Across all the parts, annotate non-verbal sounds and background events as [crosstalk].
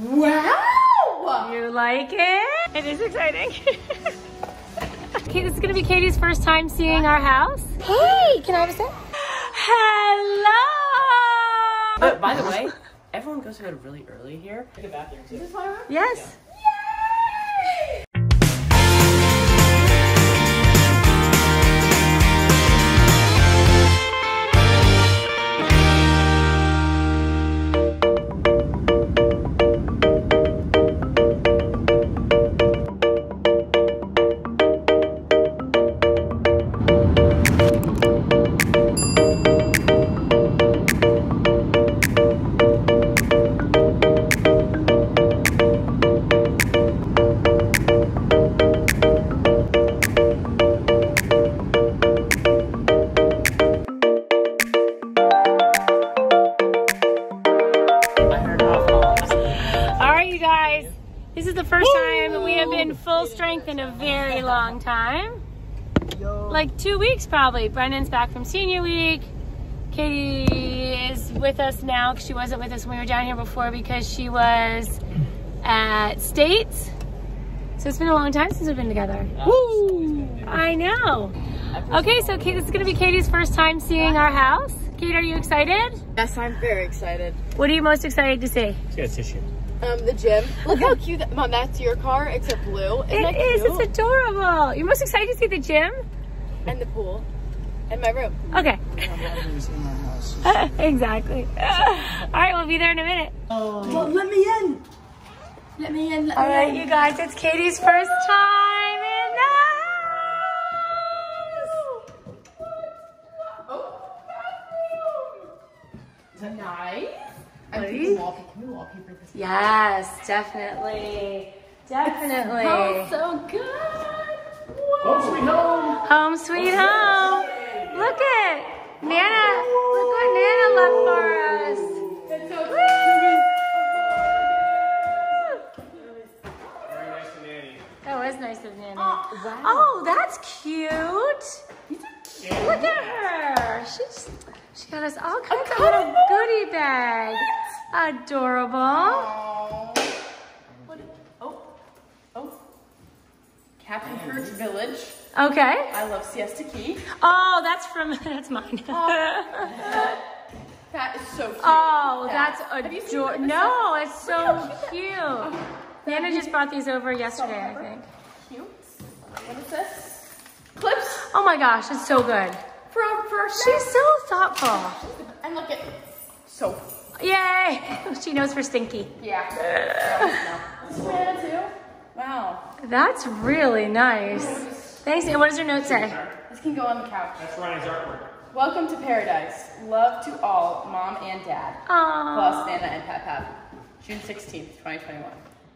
Wow! You like it? It is exciting. [laughs] okay, this is gonna be Katie's first time seeing our house. Hey, can I have a sit? Hello! But by the way, everyone goes to bed really early here. Take a bathroom too. Yes. I have been full strength in a very long time. Like two weeks probably. Brennan's back from senior week. Katie is with us now. Because she wasn't with us when we were down here before because she was at States. So it's been a long time since we've been together. Woo! I know. Okay, so Kate, this is gonna be Katie's first time seeing our house. Kate, are you excited? Yes, I'm very excited. What are you most excited to see? Let's get a tissue. Um, the gym. Look how cute that, Mom, that's your car, except blue. Isn't It that is. cute? It's adorable. You're most excited to see the gym? And the pool. And my room. Okay. [laughs] [laughs] exactly. [laughs] All right, we'll be there in a minute. Well, let me in. Let me in. Let All right, you guys, it's Katie's first time in the Nice. I'm Please? wallpaper. Can we wallpaper this? Yes, definitely. Definitely. Oh, so good. Home sweet home. Home sweet home. Look at Nana. Look what Nana left for us. Woo! Very nice to Nanny. That was nice of Nana. Oh, that's cute. Look at her. She's she got us all kinds of little goodie bag. Adorable. Oh. Oh. Oh. Captain Curt's Village. Okay. I love Siesta Key. Oh, that's from [laughs] that's mine. Oh. That is so cute. Oh, Yeah. that's Have you seen adorable. No, it's so cute. Nana just brought these over yesterday, I think. Cute. What is this? Clips Oh my gosh, it's so good. for for She's so thoughtful. and look at soap. Yay! [laughs] She knows for stinky. Yeah. no. Savannah too. Wow. That's really nice. Thanks. And what does your note say? This can go on the couch. That's Ryan's artwork. Welcome to paradise. Love to all, mom and dad. Aww. Plus Nana and Pat Pat. June 16th, 2021.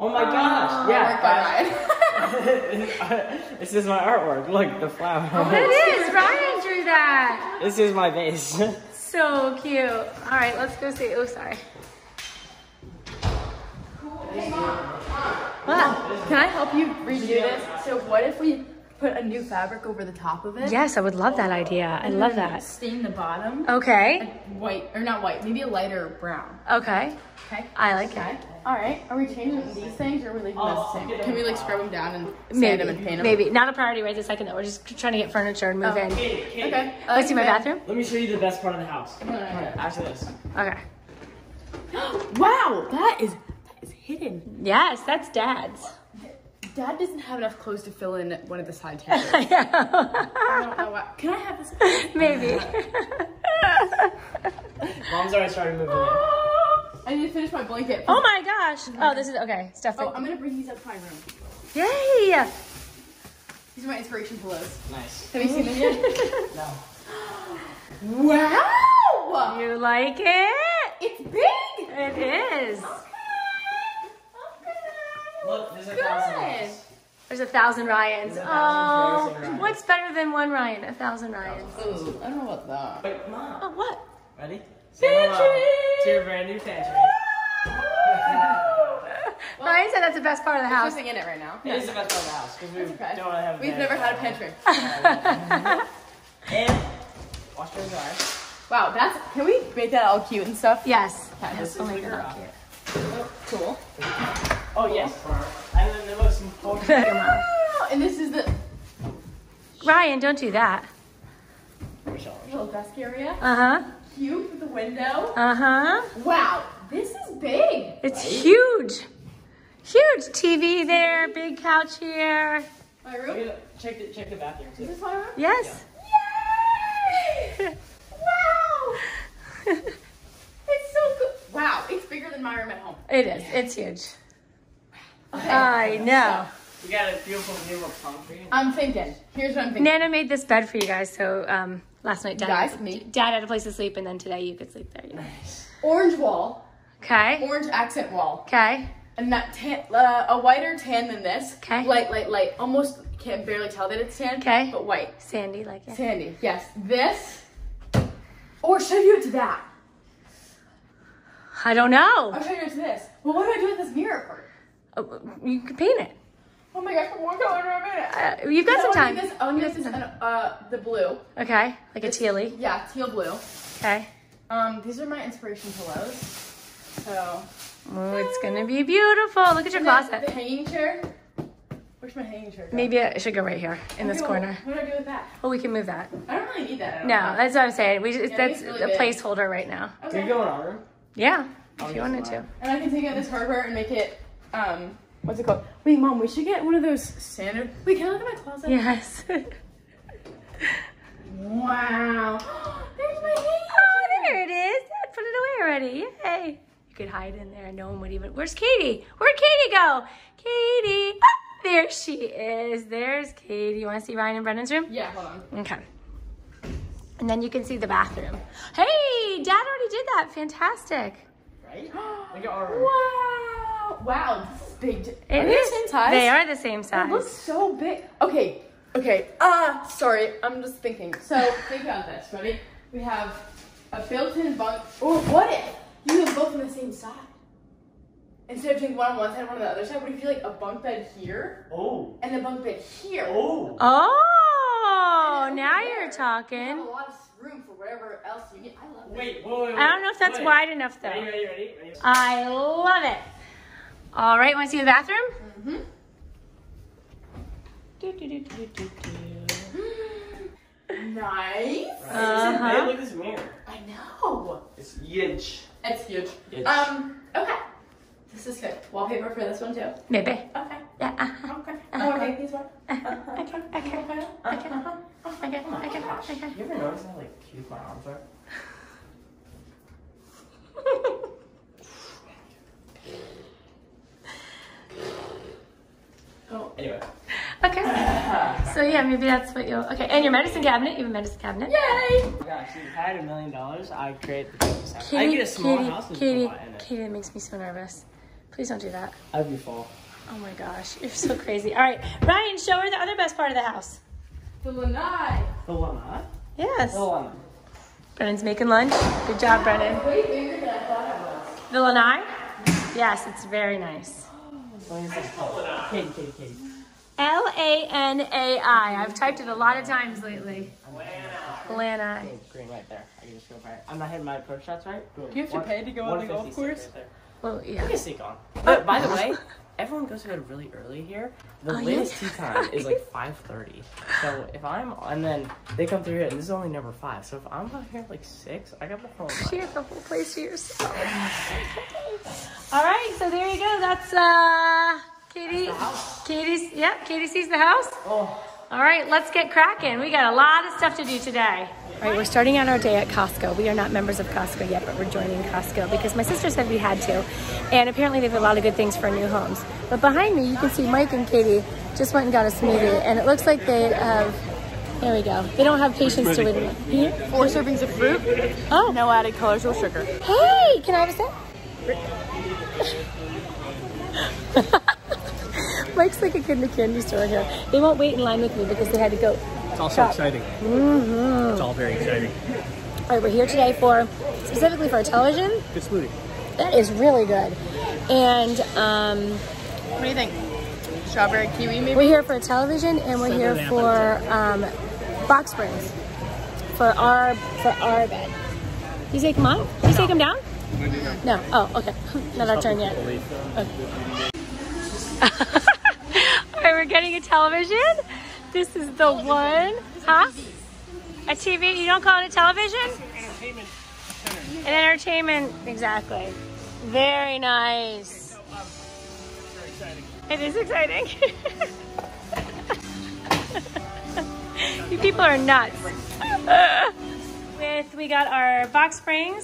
Oh my gosh. Work by Yeah. Ryan. [laughs] this is my artwork. Look, the flower. Oh, it is. Ryan drew that. this is my base. [laughs] So cute. All right, let's go see. Oh, sorry. What? Can I help you redo this? So what if we put a new fabric over the top of it? Yes, I would love that idea. I And love then that. Stain the bottom. Okay. White, or not white, maybe a lighter brown. Okay. Okay? I like Okay. it. All right. Are we changing these things or are we leaving those the same? Can we like scrub them down and sand Maybe. them and paint them? Maybe. Not a priority right this second though. We're just trying to get furniture and move oh. in. Okay. Let's see my bathroom. Let me show you the best part of the house. After this. Okay. [gasps] Wow, that is that is hidden. Yes, that's dad's. Dad doesn't have enough clothes to fill in one of the side [laughs] tables. I don't know why. Can I have this? Maybe. [laughs] Mom's already started moving in. I need to finish my blanket. oh my gosh. Oh, this is okay. Stuff. Oh, I'm gonna bring these up to my room. Yay! These are my inspiration pillows. Nice. Have you seen them yet? [laughs] No. wow! You like it? It's big! It is. Look, there's a thousand Good. There's a thousand Ryans. There's a thousand Oh, Paris what's better than one Ryan? A thousand Ryans. Ooh, I don't know about that. Wait, Mom. Oh, what? Ready? Pantry! To your brand new pantry. [laughs] Ryan said that's the best part of the There's house. nothing in it right now. It is the best part of the house because we Okay. don't have. We've never had a pantry. [laughs] And washer and dryer. Wow, that's. Can we make that all cute and stuff? Yes. Okay, Yes, This we'll is make it all garage. cute. Oh, cool. Oh yes. And then the most important. Oh, and this is the Ryan, don't do that. Little desk area. Uh huh. Cute with the window. Uh huh. Wow, this is big. It's huge. Huge TV there, big couch here. My room. Check the check the bathroom Is this my room? Yes. Yay! wow! [laughs] It's so good. Wow, it's bigger than my room at home. It is. It's huge. Okay. I know. We got a beautiful view of palm tree. I'm thinking. Here's what I'm thinking. Nana made this bed for you guys, so um, last night Dad, Guys, me. Dad had a place to sleep, and then today you could sleep there. You know. Orange wall, Okay. orange accent wall, Okay. and that tan, uh, a whiter tan than this. 'Kay. Light, light, light. Almost can't barely tell that it's tan. Okay. But white. Sandy, like it. Sandy. Yes. This. Or should I do it to that? I don't know. Or should I do it to this? Well, what do I do with this mirror part? Oh, You can paint it. Oh my gosh, one color in a minute. Uh, you've got some time. wanna do This, I want to do this in, uh, the blue. Okay, like a tealy. Yeah, teal blue. Okay. Um, these are my inspiration pillows. So. Oh, it's gonna be beautiful. Look at your And then closet. The hanging chair. Where's my hanging chair? go? Maybe it should go right here in this Okay, well, corner. What do I do with that? Oh, we can move that. I don't really need that. No, know. that's what I'm saying. We just, Yeah, that's it's really the big. placeholder right now. Can you we go in our room? Yeah, I'll if you wanted to. And I can take out this hardware and make it, um, what's it called? Wait, mom, we should get one of those standard. Wait, can I look at my closet? Yes. [laughs] Wow. [gasps] There's my hanging Oh, there it is. Dad put it away already. Yay. You could hide in there. No one would even. Where's Katie? Where'd Katie go? Katie. Ah, there she is. There's Katie. You want to see Ryan and Brennan's room? Yeah, hold on. Okay. And then you can see the bathroom. Hey, Dad already did that. Fantastic. Right? [gasps] Look at our room. Wow. Wow, this is big. It Are they is- the same size? They are the same It looks so big. Okay, okay. Ah, sorry. I'm just thinking. So think about this. Ready? We have a built-in bunk. Or what if you have both on the same side? Instead of doing one on one side, one on the other side, what if you like a bunk bed here Oh. and a bunk bed here? Oh. Oh, now over you're there, You have talking. a lot of room for whatever else you need. I love it. Wait, wait, wait, wait. I don't know if that's Wait. wide enough Ready, though. ready, ready, ready. I love it. All right, want to see the bathroom? Mm-hmm. Do, do, do, do, do, do. [gasps] Nice. Uh-huh. Hey, look at this mirror. I know. It's huge. It's huge. Huge. Um. Okay. This is good. Wallpaper for this one too. Maybe. Okay. Yeah, uh-huh. Okay. Uh-huh. Oh, okay. These one. Uh-huh. Okay, okay, Okay. okay, Uh-huh. okay, okay, okay. You ever notice how like cute my arms are? Oh. Anyway. Okay. So yeah, maybe that's what you'll. Okay, and your medicine cabinet. You have a medicine cabinet. Yay! Oh my gosh, if I had a million dollars, I'd create the biggest house. I'd get a small Katie, house and Katie, put in it. Katie, that makes me so nervous. Please don't do that. I'd be full. Oh my gosh, you're so crazy. All right, Ryan, show her the other best part of the house. The lanai. The lanai? Yes. The lanai. Brennan's making lunch. Good job, Brennan. Way bigger than I thought it was. The lanai? Yes, it's very nice. Oh. What is this called? Katie, Katie, Katie. L A N A I. I've typed it a lot of times lately. Lanai. Green, green right there. I can just go right. I'm not hitting my approach shots right. Boom. Do you have to One- pay to go on the golf course? Right there. Well, yeah. Look at Seacon. But [laughs] by the way, [laughs] everyone goes to bed really early here. The Oh, yeah? latest tea time is like [laughs] 5:30. So if I'm and then they come through here, and this is only number five. So if I'm out here at like six, I got the whole You night. have the whole place to yourself. All right, so there you go. That's uh, Katie. That's. Katie's. Yep, Katie sees the house. Oh. All right, let's get cracking. We got a lot of stuff to do today. All right, we're starting out our day at Costco. We are not members of Costco yet, but we're joining Costco because my sister said we had to. And apparently they have a lot of good things for new homes. But behind me, you can see Mike and Katie just went and got a smoothie. And it looks like they have, there we go. They don't have patience to wait. Here? Hmm? Four servings of fruit. Oh, No added colors or sugar. Hey, can I have a sip? [laughs] [laughs] Mike's like a kid in a candy store here. They won't wait in line with me because they had to go. It's also Shop. exciting. Mm-hmm. It's all very exciting. All right, we're here today for specifically for a television. Good smoothie. That is really good. And um, What do you think? Strawberry kiwi, maybe? we're here for a television, and we're here for um, box springs for our for our bed. You say come on? You say come down? No. Oh, okay. [laughs] Not our turn yet. Okay. [laughs] Getting a television. This is the one. Huh? A TV? You don't call it a television? Entertainment An entertainment. Exactly. Very nice. It is exciting. [laughs] you people are nuts. [laughs] With we got our box springs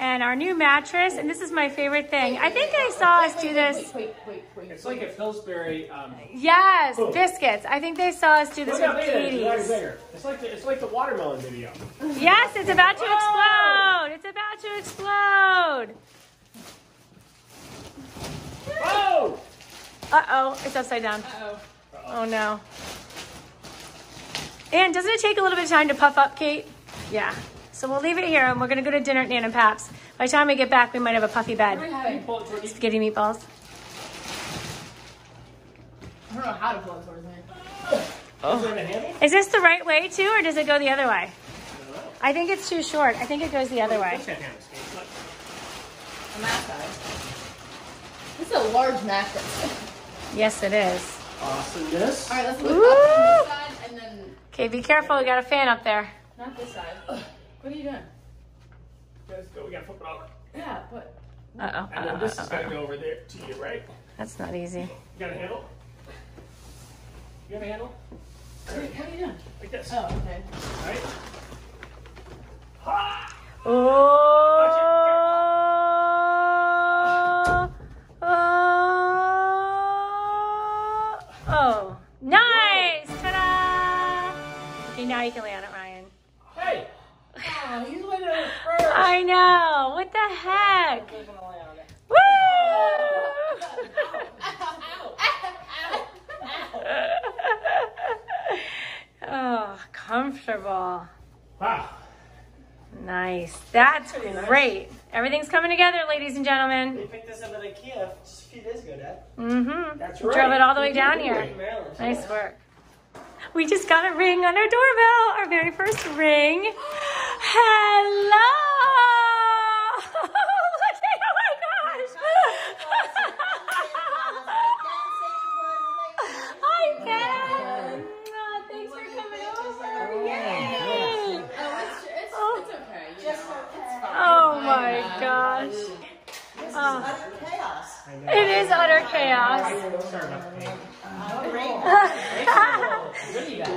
and our new mattress, and this is my favorite thing. I think I saw us do this. Wait, wait, wait. It's like a Pillsbury. Um, Yes, biscuits. I think they saw us do this look with how big it is. Katie's. It's like the, it's like the watermelon video. Yes, it's about to explode. It's about to explode. Oh! Uh oh, it's upside down. Uh-oh. Oh no. And doesn't it take a little bit of time to puff up, Kate? Yeah. So we'll leave it here and we're gonna go to dinner at Nana and Paps. By the time we get back, we might have a puffy What do we bed. have it? Pull it toward you. Spaghetti meatballs. I don't know how to pull it towards me. Is there a handle? Is this the right way too, or does it go the other way? I think it's too short. I think it goes the other way. This got handles. It's not- On that side. This is a large mattress. Yes, it is. Awesomeness. All right, let's look Ooh. up on this side and then Okay, be careful. We got a fan up there. not this side. What are you doing? Let's go. We gotta flip it over. Yeah, but Uh oh. And then this is gonna go over there to you, right? That's not easy. You got a handle? You have a handle? wait, what are you doing? Like this. Oh, okay. Right? Oh. Oh. Oh. Nice. Ta-da. Okay, now you can lay on it, Ryan. Hey! Oh, he's laying on it first. I know. What the heck? Who's gonna lay on it? Woo! oh, comfortable. Wow. Nice. That's great. Everything's coming together, ladies and gentlemen. We picked this up at IKEA just a few days ago, Dad. Mm-hmm. That's right. Drove it all the way down here. Nice work. We just got a ring on our doorbell, our very first ring. Hello!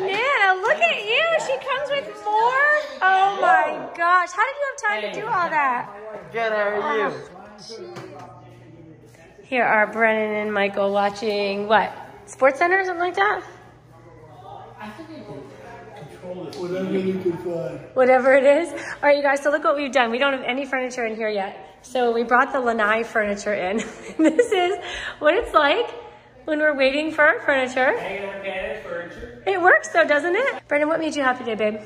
Nana, look at you. She comes with more. Oh my gosh. How did you have time to do all that? Good, how are you? Here are Brennan and Michael watching what? Sports Center or something like that? Whatever you can find. Whatever it is. All right, you guys, so look what we've done. We don't have any furniture in here yet. So we brought the Lanai furniture in. [laughs] this is what it's like when we're waiting for our furniture. Hanging on Canada furniture. It works though, doesn't it? Brennan, what made you happy today, babe?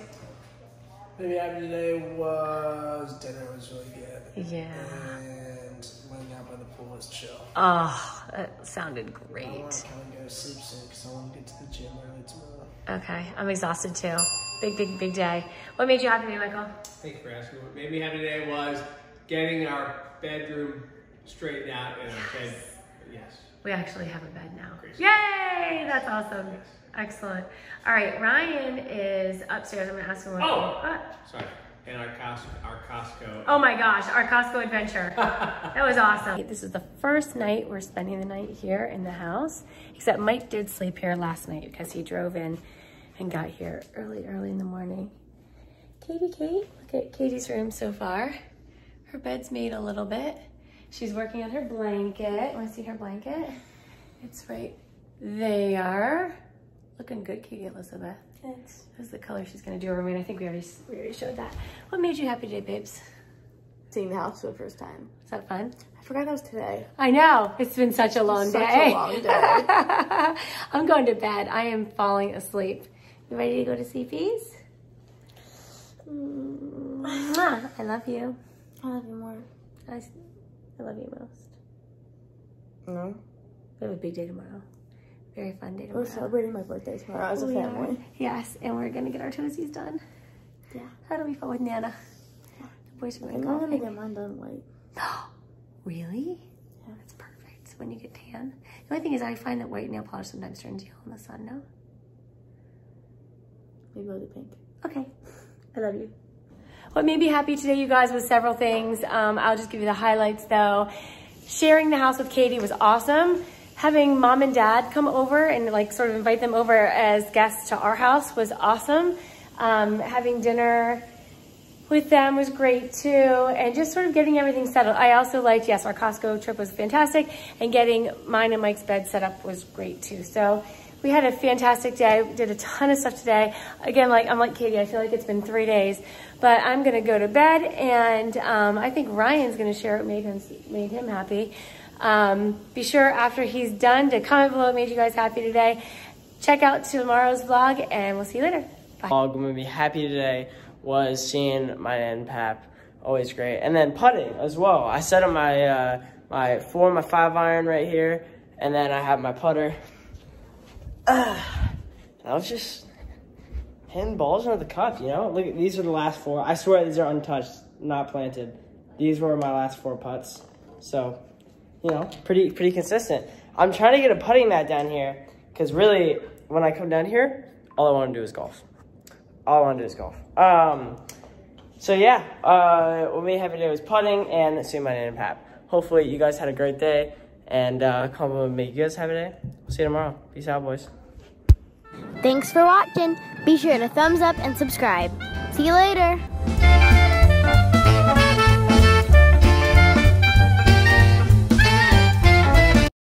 Maybe happy today was dinner was really good. Yeah. And laying out by the pool was chill. Oh, that sounded I great. want to kind of go to sleep soon because I want to get to the gym early tomorrow. Okay, I'm exhausted too. Big, big, big day. What made you happy today, Michael? Thank you for asking. What made me happy today was getting our bedroom straightened out and our bed. Yes. We actually have a bed now. Yay! That's awesome. Excellent. All right, Ryan is upstairs. I'm gonna ask him what. Oh. what? Sorry. And our Costco. Our Costco. Oh my gosh, our Costco adventure. [laughs] that was awesome. This is the first night we're spending the night here in the house, except Mike did sleep here last night because he drove in and got here early, early in the morning. Katie, Kate, look at Katie's room so far. Her bed's made a little bit. She's working on her blanket. Want to see her blanket? It's right there. Looking good, Katie Elizabeth. Thanks. That's the color she's gonna do room. in. I think we already we already showed that. What made you happy today, babes? seeing the house for the first time. Is that fun? I forgot that was today. I know. It's been such a long Such a day. long [laughs] day. I'm going to bed. I am falling asleep. You ready to go to CP's? Mm. Mwah. I love you. I love you more. I, I love you most. No, We have a big day tomorrow. Very fun day tomorrow. we're celebrating my birthday tomorrow as a We are. family. Yes, and we're gonna get our toesies done. Yeah. That'll be fun with Nana. The boys are going think I'm gonna get mine done late. [gasps] Really? Yeah, that's perfect. When you get tan. The only thing is I find that white nail polish sometimes turns yellow in the sun, no? Maybe I'll do pink. Okay. I love you. What made me happy today, you guys, was several things. Um, I'll just give you the highlights though. Sharing the house with Katie was awesome. Having mom and dad come over and like sort of invite them over as guests to our house was awesome. Um, having dinner with them was great too. And just sort of getting everything settled. I also liked, yes, our Costco trip was fantastic and getting mine and Mike's bed set up was great too. So we had a fantastic day. We did a ton of stuff today. Again, like I'm like Katie, I feel like it's been three days, but I'm gonna go to bed and um, I think Ryan's gonna share what made him, made him happy. Um, be sure after he's done to comment below what made you guys happy today. Check out tomorrow's vlog and we'll see you later. Bye. All gonna be happy today was seeing my and Pap. Always great. And then putting as well. I set up my uh, my four, my five iron right here, and then I have my putter. [laughs] Uh, I was just hitting balls into the cup, you know? Look, these are the last four. I swear these are untouched, not planted. These were my last four putts. So, you know, pretty pretty consistent. I'm trying to get a putting mat down here because really, when I come down here, all I want to do is golf. All I want to do is golf. Um, so yeah, uh, what me happy today was putting and seeing my name Pap. Hopefully you guys had a great day and uh, comment make you guys have a day. We'll see you tomorrow. Peace out, boys. Thanks for watching. Be sure to thumbs up and subscribe. See you later.